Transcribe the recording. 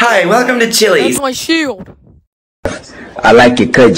Hi, welcome to Chili's. That's my shield. I like it cut,